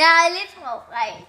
Now I live for right.